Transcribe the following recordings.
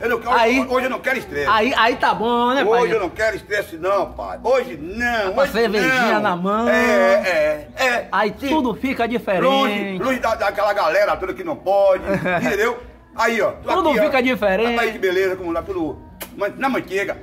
Eu não, quero- Aí- hoje eu não quero estresse. Aí, aí tá bom, né, pai? Hoje eu não quero estresse, não, pai. Hoje não. Com a hoje cervejinha não. na mão. É, é, é. Aí Sim. tudo fica diferente. longe da, daquela galera toda que não pode, entendeu? Aí, ó. Tudo aqui, ó. fica diferente. Rapaz, que beleza, como lá tudo. man- Na manteiga.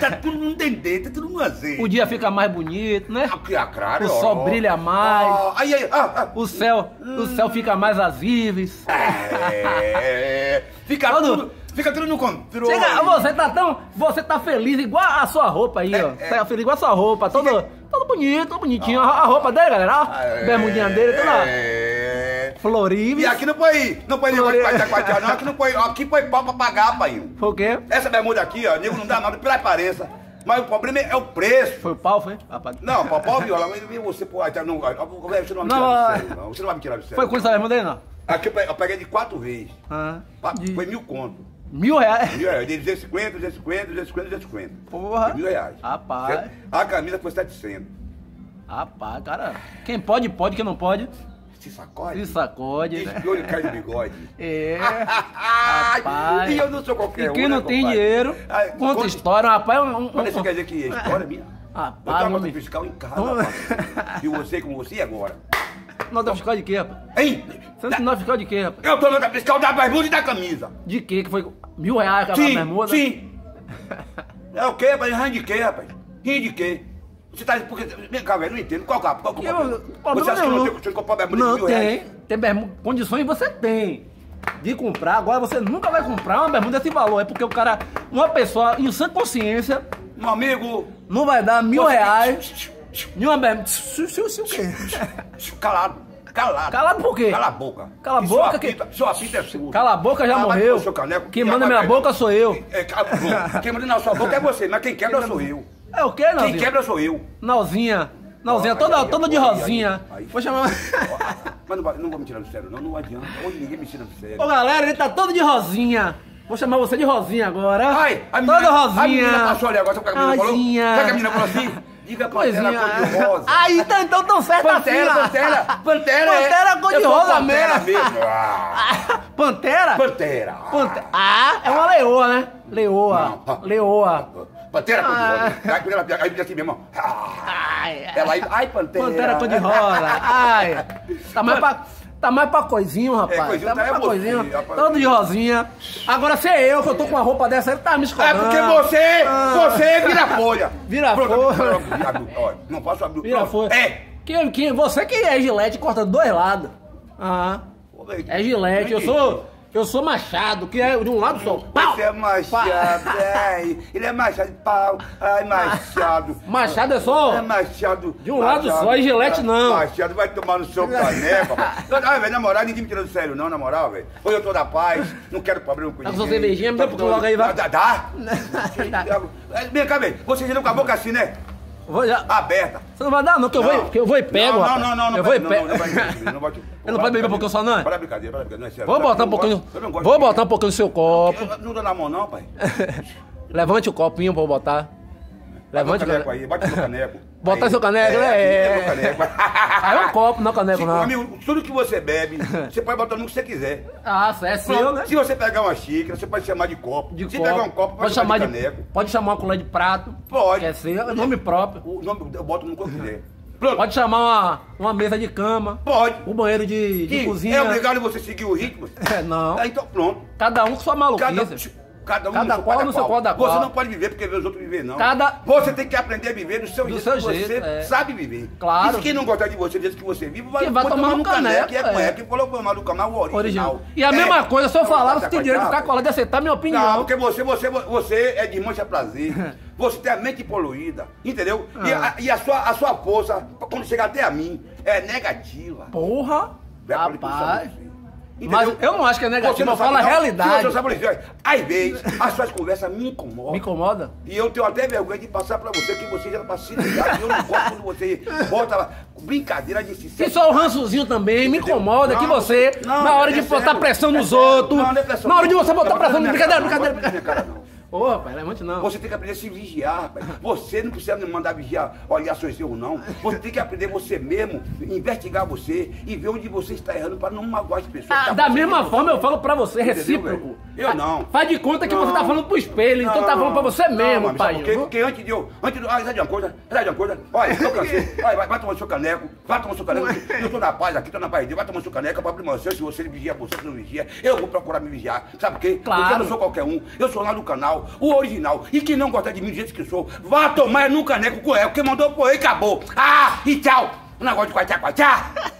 Tá tudo no dendê, tá tudo no azeite. O dia fica mais bonito, né? Aqui, a cara, O ó, sol ó. brilha mais. Ó, aí, aí, ah, ah. O céu, o céu fica mais azives. É, fica tudo, fica tudo no controle. Chega, você tá tão. Você tá feliz igual a sua roupa aí, ó. É, é. Tá feliz igual a sua roupa, todo, todo bonito, todo bonitinho. A, a roupa dele, galera, ó. É, Bermudinha dele, toda É. florível. E aqui não põe, não põe negócio de Flore- quatia, não. Aqui não põe, aqui põe pau pra pagar, pai. Foi o quê? Essa bermuda aqui, ó, nego não dá nada pela aparência. Mas o problema é o preço. Foi o pau, foi? Rapaz. Não, papai viola, mas você, pô, até não, você não vai me tirar ah. do sério, não. Você não vai me tirar do sério. Foi com essa bermuda aí, não? Aqui eu pe- eu peguei de quatro vezes. Ah, Foi mil conto. Mil reais. Mil reais. De 250, 250, 250, 250. Porra. Foi mil reais. Rapaz. Certo? A camisa foi 700. Rapaz, cara. Quem pode, pode, quem não pode, Se sacode. se sacode, né? de olho cai no bigode. É. Rapaz. E eu não sou qualquer E um, quem né, não tem compadre? dinheiro, Ai, conta conta- história, rapaz. Um, um, Olha, você um- quer dizer que a história é minha? Rapaz, eu tenho uma nota fiscal em casa, rapaz. E você como você agora. Nota fiscal de quê, rapaz? Hein? Você não tem nota fiscal de quê, rapaz? Eu tô nota fiscal da bermuda e da camisa. De quê? Que foi mil reais aquela Sim, bermuda? sim. É o quê, rapaz? Rim de quê, rapaz? Rim de quê? Você tá... Porque... Vem cá, velho, não entendo. Qual, qual, qual, qual Que eu- problema? problema Você acha que eu não tenho condição de comprar bermuda de Não, mil tem. reais? Tem bermuda. Condições você tem. De comprar, agora você nunca vai comprar uma bermuda desse valor. É porque o cara, uma pessoa em sã consciência, Meu amigo... não vai dar mil você- reais em uma bermuda. Se- se- se o quê? Calado. Calado. Calado por quê? Cala a boca. Cala a boca que- apita, sua apita é sua. Cala a boca, já Ah, morreu. caneco. Quem manda agora- minha boca sou eu. É, cala- Quem manda na sua boca é você, mas quem quebra sou eu. É o quê, Quem Nalzinha? quebra sou eu. Nalzinha. Nalzinha, Ó, toda, aí, aí, toda de aí, aí, rosinha. aí. Vou chamar. Mas não, não vou me tirar do sério, não. Não adianta. Hoje ninguém me tira do sério. Ô galera, ele tá todo de rosinha. Vou chamar você de rosinha agora. Ai, a Toda menina, rosinha. a menina passou ali agora, sabe o que a menina Rosinha. falou? Sabe o que a menina falou assim? Diga pantera cor-de-rosa. Aí, então, então tão certo Pantera, assim. pantera, pantera. é- Pantera eu sou cor-de-rosa pantera mesmo. mesmo. Ah, Pantera? Pantera. Pante- Ah, é uma leoa, né? Leoa. Não. Leoa. Pantera Ah. cor-de-rosa. Aí diz assim mesmo. Ah, Ai, Ela aí, ai, pantera. Pantera cor-de-rosa. Ai. Tá mais pra. Tá mais pra coisinho, rapaz. É, coisinho tá mais tá pra é você, coisinho. Todo de rosinha. Agora se é eu que eu tô com uma roupa dessa, ele tá me É escondendo. porque você, Ah. você vira folha. Vira Pronto, folha. Não posso abrir. Vira Pronto. foi. É. Que, que, você que é gilete corta dois lados. Ah. É gilete, eu sou. Eu sou machado, que é de um lado só. Pau! Você é machado, ai, ele é machado, pau, ai, machado. Machado é só. É machado. De um lado só, e gilete não. Machado vai tomar no seu caneco, rapaz. Ah, velho, na moral, ninguém me tira do sério, não, na moral, velho. Hoje eu tô da paz, não quero problema com Tá com ninguém. sua cervejinha? Me dá um pouquinho logo aí, vai. Dá? Dá? É, Vem cá, velho, você já com a boca assim, né? Vou já. Aberta. Você não vai dar, não, que eu, Não. vou, que eu vou e pego. Não, rapaz. não, não, não. Eu não vou e pego. Não, não não vai- Eu não pode beber porque eu sou não? Para brincadeira, para brincadeira, não é sério. Vou botar um não pouquinho. não Vou botar um pouquinho no seu copo. Não dá na mão, não, pai. Levante o copinho pra eu botar. Levante o caneco aí, bate no caneco. Botar Aí. seu caneco, né? É, É. caneco. Aí é um copo, não é caneco, Sim, não. Amigo, tudo que você bebe, você pode botar no que você quiser. Ah, é seu, Pronto, né? Se você pegar uma xícara, você pode chamar de copo. De se copo. pegar um copo, pode pode, chamar de, de caneco. Pode chamar uma colher de prato. Pode. Que é seu, é nome próprio. O nome eu boto no que eu quiser. Pronto. Pode chamar uma, uma mesa de cama. Pode. Um banheiro de, de cozinha. É obrigado você seguir o ritmo? É, não. Então pronto. Cada um com sua Cada, maluquice. Cada um Cada no qual no seu qual da Você qual. não pode viver porque vê os outros viver, não. Cada- Você tem que aprender a viver do seu Do jeito seu que você é. sabe viver. Claro. E quem não gostar de você do jeito que você vive, vai, Que vai tomar no caneco, que é é. cueca. Quem falou tomar no canal o original. Original. E a É. mesma coisa, se eu falar, você Tá tem direito de ficar colado de aceitar minha Não, opinião. porque você, você, você é de mancha prazer. Você tem a mente poluída, entendeu? E, Ah. a, e a sua, a sua força, quando chegar até a mim, é negativa. Porra! Rapaz. Você. Mas eu não acho que é negativo, Você não eu falo a realidade. Às vezes, as suas conversas me incomodam. Me incomoda? E eu tenho até vergonha de passar pra você que você já tá pra se ligar. Eu não gosto quando você bota brincadeira de se E só o rançozinho também me Entendeu? incomoda que Não, você, não, na hora é de botar pressão é nos sério. outros, Não, é na hora de você botar bota pressão, brincadeira, não, brincadeira, não. Ô, rapaz, levante não. Você tem que aprender a se vigiar, rapaz. Você não precisa me mandar vigiar, olhar seus erros, não. Você tem que aprender você mesmo, investigar você e ver onde você está errando para não magoar as pessoas. Ah, Tá da mesma você. forma eu falo pra você, Entendeu, recíproco. velho? Eu não. Faz de conta que Não. você tá falando pro espelho, então tá falando pra você mesmo, mas pai. sabe por quê? Porque antes de eu. Antes de. Ah, sabe de uma coisa? Sabe de uma coisa? Olha, eu cansei. Olha, vai, vai tomar seu caneco. Vai tomar seu caneco. Eu tô na paz aqui, tô na paz de Deus. Vai tomar seu caneco, vai abrir. Se você vigia você, não vigia, eu vou procurar me vigiar. Sabe por quê? Claro. Porque eu não sou qualquer um. Eu sou lá do canal, o original. E quem não gosta de mim do jeito que sou, vá tomar num caneco com ela. Quem mandou foi e acabou. Ah, e tchau. Um negócio de quachá, quachá.